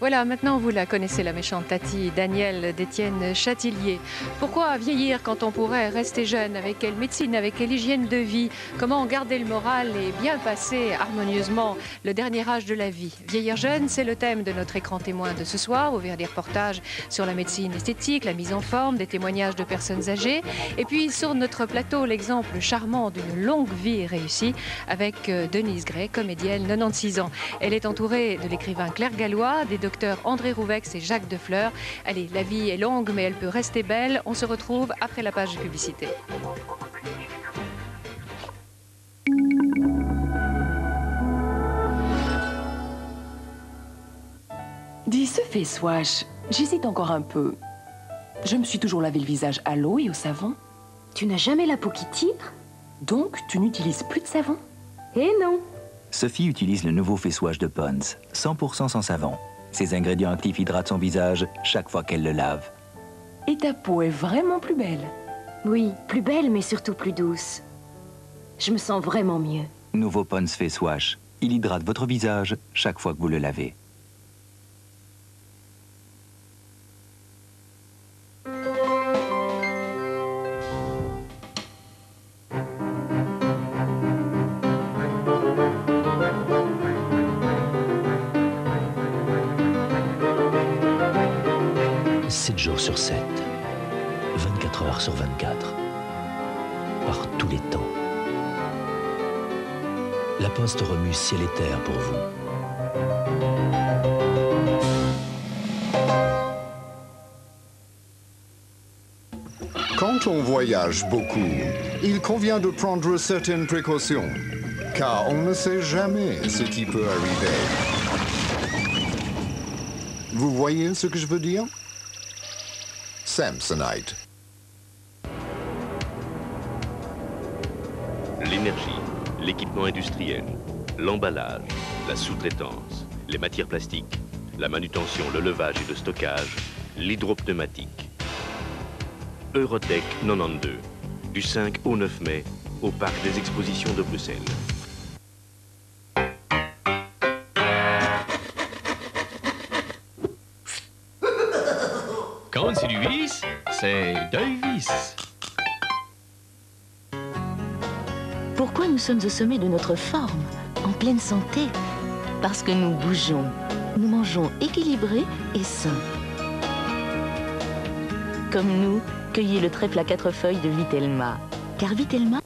Voilà, maintenant vous la connaissez, la méchante Tati, Danielle d'Étienne Châtillier. Pourquoi vieillir quand on pourrait rester jeune? Avec quelle médecine Avec quelle hygiène de vie? Comment garder le moral et bien passer harmonieusement le dernier âge de la vie? Vieillir jeune, c'est le thème de notre écran témoin de ce soir. Ouvert des reportages sur la médecine esthétique, la mise en forme, des témoignages de personnes âgées. Et puis sur notre plateau, l'exemple charmant d'une longue vie réussie avec euh, Denise Gray, comédienne, 96 ans. Elle est entourée de l'écrivain Claire Gallois, des André Rouvex et Jacques Defleur. Allez, la vie est longue, mais elle peut rester belle. On se retrouve après la page de publicité. Dis, ce face wash, j'hésite encore un peu. Je me suis toujours lavé le visage à l'eau et au savon. Tu n'as jamais la peau qui tire? Donc, tu n'utilises plus de savon? Eh non Sophie utilise le nouveau face wash de Pond's, 100% sans savon. Ses ingrédients actifs hydratent son visage chaque fois qu'elle le lave. Et ta peau est vraiment plus belle. Oui, plus belle, mais surtout plus douce. Je me sens vraiment mieux. Nouveau Pond's Face Wash. Il hydrate votre visage chaque fois que vous le lavez. Sept jours sur 7, 24 heures sur 24, par tous les temps. La Poste remue ciel et terre pour vous. Quand on voyage beaucoup, il convient de prendre certaines précautions, car on ne sait jamais ce qui peut arriver. Vous voyez ce que je veux dire? Samsonite. L'énergie, l'équipement industriel, l'emballage, la sous-traitance, les matières plastiques, la manutention, le levage et le stockage, l'hydropneumatique. Eurotech 92, du 5 au 9 mai, au Parc des Expositions de Bruxelles. Quand c'est du vis, c'est Davis. Pourquoi nous sommes au sommet de notre forme, en pleine santé Parce que nous bougeons, nous mangeons équilibré et sain. Comme nous, cueillez le trèfle à quatre feuilles de Vitelma. Car Vitelma